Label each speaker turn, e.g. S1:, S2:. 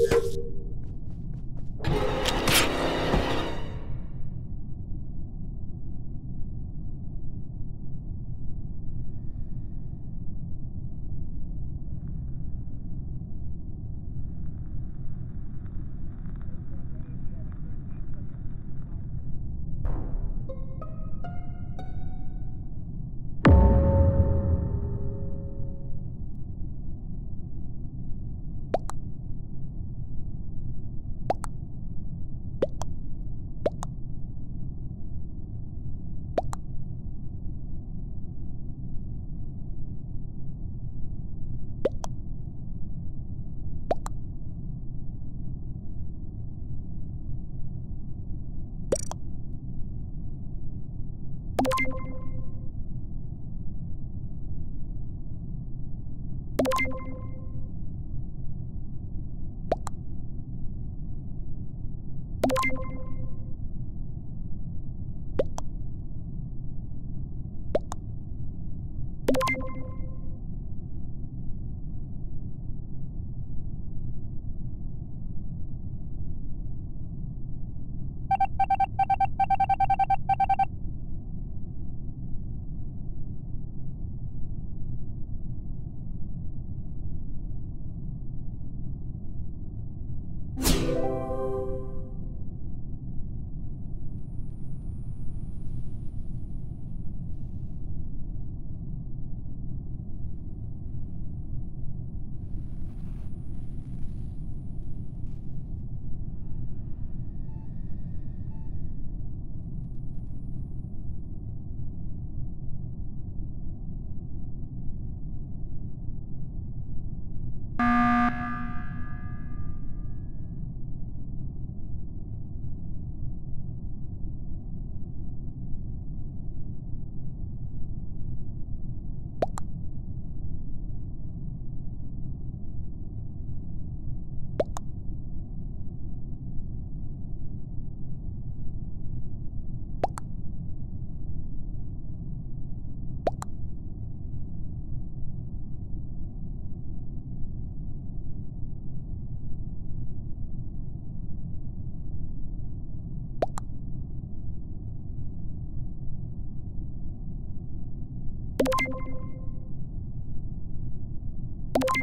S1: Yeah. You